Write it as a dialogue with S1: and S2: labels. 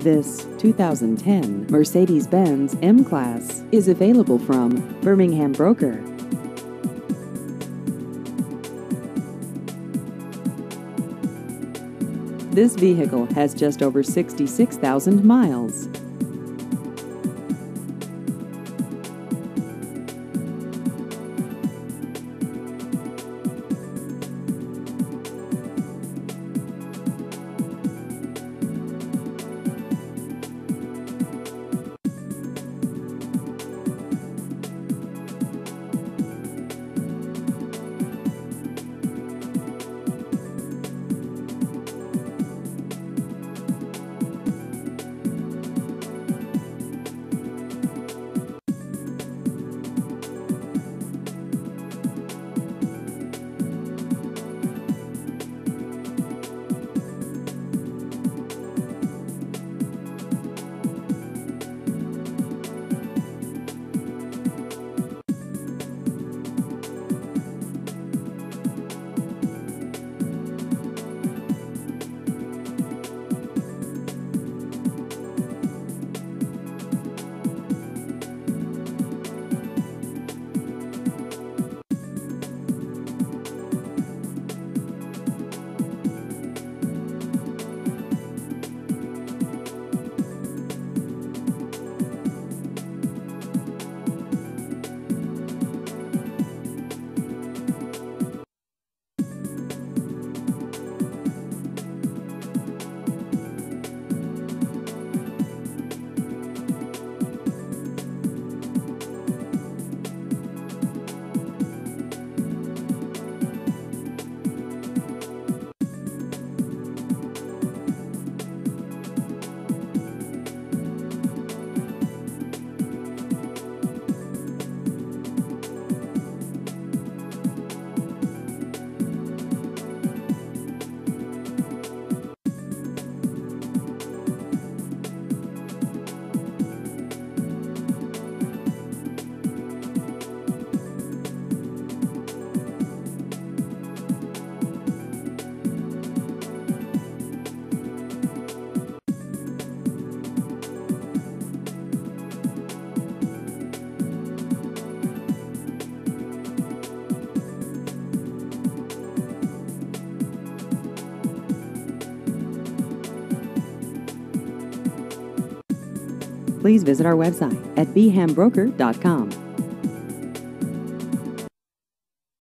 S1: This 2010 Mercedes-Benz M-Class is available from Birmingham Broker. This vehicle has just over 66,000 miles. Please visit our website at bhambroker.com.